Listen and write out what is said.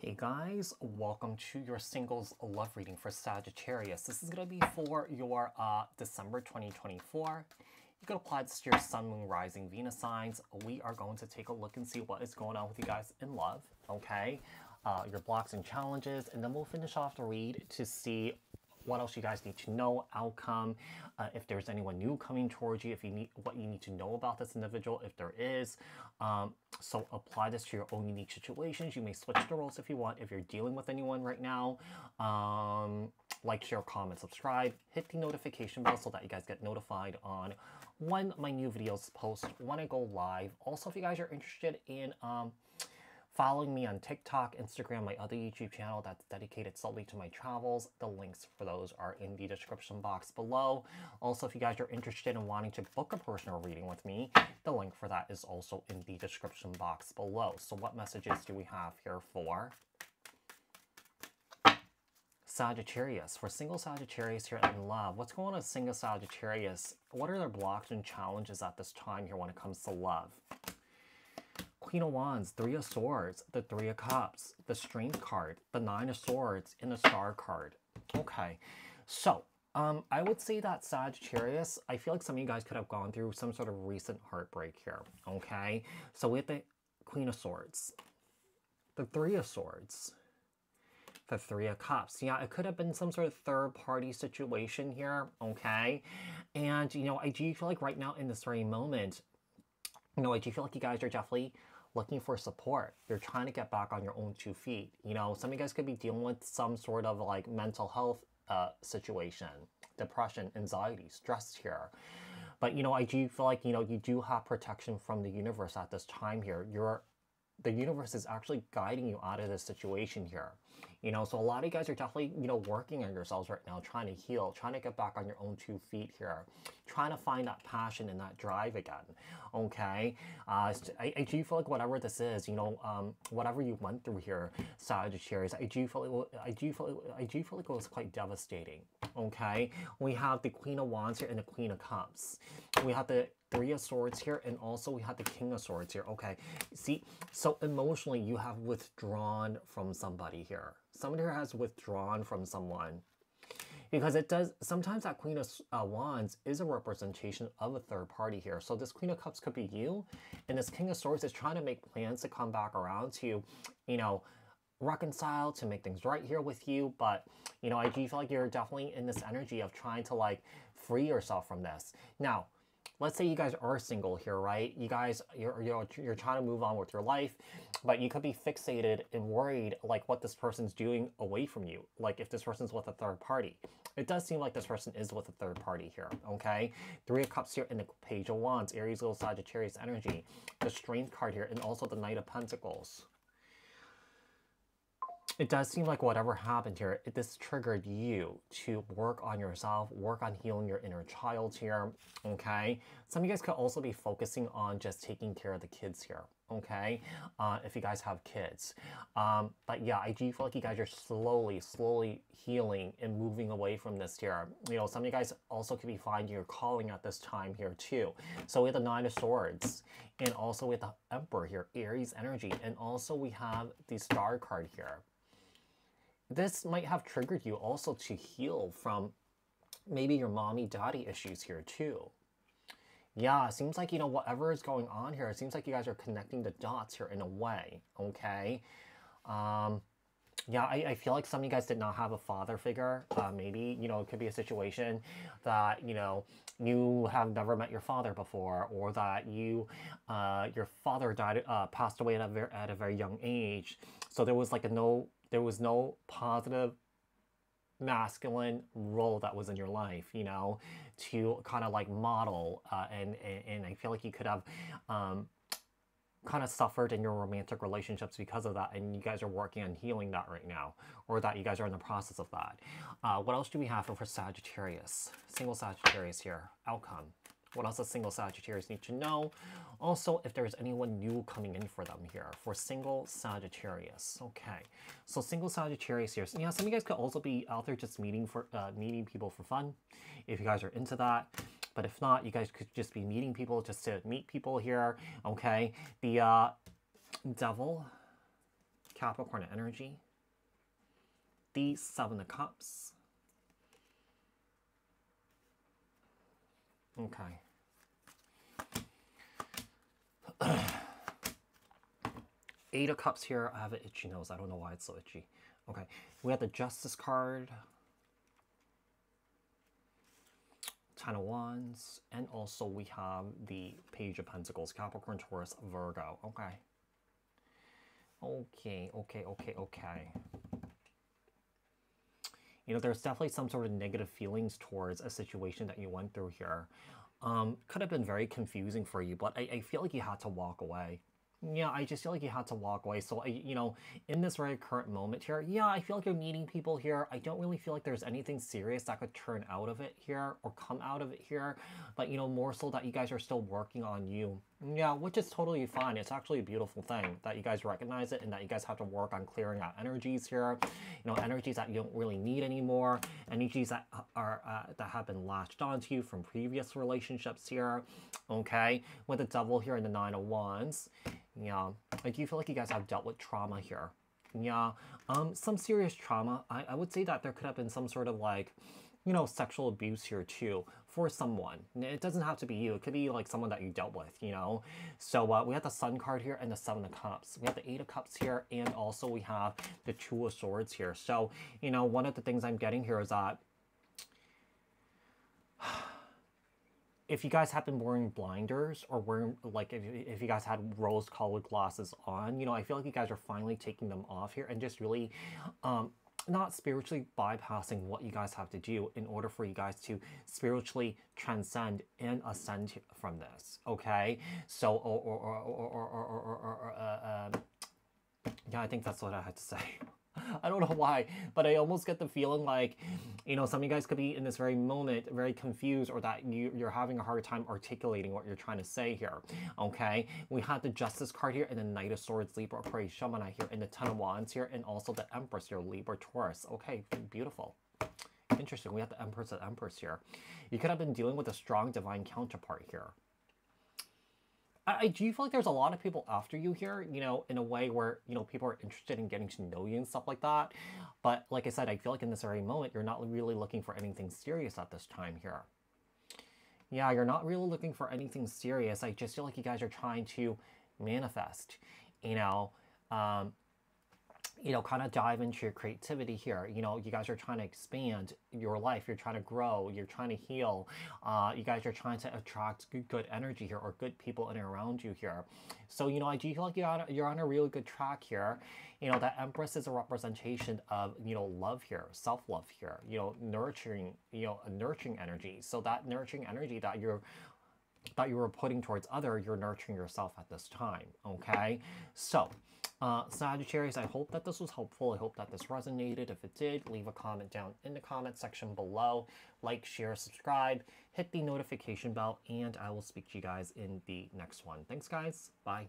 Hey guys, welcome to your singles love reading for Sagittarius. This is going to be for your uh, December 2024. You can apply this to your Sun, Moon, Rising, Venus signs. We are going to take a look and see what is going on with you guys in love, okay? Uh, your blocks and challenges, and then we'll finish off the read to see what else you guys need to know, outcome, uh, if there's anyone new coming towards you, if you need what you need to know about this individual, if there is. Um, so apply this to your own unique situations. You may switch the roles if you want. If you're dealing with anyone right now, um, like, share, comment, subscribe, hit the notification bell so that you guys get notified on when my new videos post, when I go live. Also, if you guys are interested in um, following me on TikTok, Instagram, my other YouTube channel that's dedicated solely to my travels. The links for those are in the description box below. Also, if you guys are interested in wanting to book a personal reading with me, the link for that is also in the description box below. So what messages do we have here for Sagittarius. For single Sagittarius here in love, what's going on with single Sagittarius? What are their blocks and challenges at this time here when it comes to love? Queen of Wands, Three of Swords, the Three of Cups, the Strength card, the Nine of Swords, and the Star card. Okay, so um, I would say that Sagittarius, I feel like some of you guys could have gone through some sort of recent heartbreak here. Okay, so with the Queen of Swords, the Three of Swords, the Three of Cups. Yeah, it could have been some sort of third party situation here, okay? And, you know, I do feel like right now in this very moment, you know, I do feel like you guys are definitely looking for support. You're trying to get back on your own two feet. You know, some of you guys could be dealing with some sort of like mental health uh, situation, depression, anxiety, stress here. But, you know, I do feel like, you know, you do have protection from the universe at this time here. You're, the universe is actually guiding you out of this situation here. You know, so a lot of you guys are definitely, you know, working on yourselves right now, trying to heal, trying to get back on your own two feet here, trying to find that passion and that drive again. Okay. Uh, I, I do feel like whatever this is, you know, um, whatever you went through here, Sagittarius, I do feel it, I do feel I do feel like it was quite devastating. Okay. We have the Queen of Wands here and the Queen of Cups. We have the Three of Swords here, and also we have the King of Swords here. Okay, see, so emotionally you have withdrawn from somebody here. Somebody here has withdrawn from someone. Because it does, sometimes that Queen of uh, Wands is a representation of a third party here. So this Queen of Cups could be you, and this King of Swords is trying to make plans to come back around to, you, you know, reconcile, to make things right here with you. But, you know, I do feel like you're definitely in this energy of trying to like free yourself from this. Now, let's say you guys are single here, right? You guys, you're, you're, you're trying to move on with your life, but you could be fixated and worried like what this person's doing away from you. Like if this person's with a third party. It does seem like this person is with a third party here, okay? Three of Cups here in the Page of Wands, Aries, Leo Sagittarius energy. The Strength card here, and also the Knight of Pentacles it does seem like whatever happened here, it, this triggered you to work on yourself, work on healing your inner child here, okay? Some of you guys could also be focusing on just taking care of the kids here, okay? Uh, if you guys have kids. Um, but yeah, I do feel like you guys are slowly, slowly healing and moving away from this here. You know, some of you guys also could be finding your calling at this time here too. So we have the Nine of Swords and also with the Emperor here, Aries energy. And also we have the Star card here this might have triggered you also to heal from maybe your mommy daddy issues here too. Yeah, it seems like, you know, whatever is going on here, it seems like you guys are connecting the dots here in a way, okay? Um, yeah, I, I feel like some of you guys did not have a father figure. Uh, maybe, you know, it could be a situation that, you know, you have never met your father before or that you, uh, your father died, uh, passed away at a, very, at a very young age. So there was like a no there was no positive masculine role that was in your life, you know, to kind of like model. Uh, and, and, I feel like you could have um, kind of suffered in your romantic relationships because of that. And you guys are working on healing that right now, or that you guys are in the process of that. Uh, what else do we have for Sagittarius? Single Sagittarius here. Outcome. What else does single Sagittarius need to know? Also, if there's anyone new coming in for them here, for single Sagittarius. Okay, so single Sagittarius here. Yeah, some of you guys could also be out there just meeting for uh, meeting people for fun, if you guys are into that. But if not, you guys could just be meeting people just to meet people here. Okay, the uh, Devil Capricorn energy. The Seven of Cups. Okay. Eight of Cups here. I have an itchy nose. I don't know why it's so itchy. Okay. We have the Justice card. Ten of Wands. And also we have the Page of Pentacles. Capricorn, Taurus, Virgo. Okay. Okay, okay, okay, okay. You know, there's definitely some sort of negative feelings towards a situation that you went through here. Um, could have been very confusing for you, but I, I feel like you had to walk away yeah, I just feel like you had to walk away. So, I, you know, in this very current moment here, yeah, I feel like you're meeting people here. I don't really feel like there's anything serious that could turn out of it here or come out of it here. But, you know, more so that you guys are still working on you. Yeah, which is totally fine. It's actually a beautiful thing that you guys recognize it and that you guys have to work on clearing out energies here. You know, energies that you don't really need anymore, energies that are uh, that have been latched onto you from previous relationships here. Okay, with the devil here and the nine of wands. Yeah, I do feel like you guys have dealt with trauma here. Yeah, um, some serious trauma. I, I would say that there could have been some sort of like, you know, sexual abuse here too for someone. It doesn't have to be you. It could be like someone that you dealt with, you know? So uh, we have the Sun card here and the Seven of Cups. We have the Eight of Cups here and also we have the Two of Swords here. So, you know, one of the things I'm getting here is that if you guys have been wearing blinders or wearing like if, if you guys had rose colored glasses on you know i feel like you guys are finally taking them off here and just really um not spiritually bypassing what you guys have to do in order for you guys to spiritually transcend and ascend from this okay? So or or or or or, or, or, or uh, um, yeah i think that's what i had to say I don't know why, but I almost get the feeling like, you know, some of you guys could be in this very moment very confused or that you, you're having a hard time articulating what you're trying to say here, okay? We have the Justice card here and the Knight of Swords, Libra, Aquarius, Gemini here, and the Ten of Wands here, and also the Empress here, Libra, Taurus. Okay, beautiful. Interesting. We have the Empress and Empress here. You could have been dealing with a strong divine counterpart here. I, I do feel like there's a lot of people after you here, you know, in a way where, you know, people are interested in getting to know you and stuff like that. But like I said, I feel like in this very moment, you're not really looking for anything serious at this time here. Yeah, you're not really looking for anything serious. I just feel like you guys are trying to manifest, you know, um, you know, kind of dive into your creativity here. You know, you guys are trying to expand your life. You're trying to grow. You're trying to heal. Uh, you guys are trying to attract good, good energy here or good people in and around you here. So, you know, I do feel like you're on, you're on a really good track here. You know, that Empress is a representation of, you know, love here, self-love here, you know, nurturing, you know, a nurturing energy. So that nurturing energy that you're that you were putting towards other, you're nurturing yourself at this time, okay? So, uh, Sagittarius, I hope that this was helpful. I hope that this resonated. If it did, leave a comment down in the comment section below. Like, share, subscribe, hit the notification bell, and I will speak to you guys in the next one. Thanks, guys. Bye.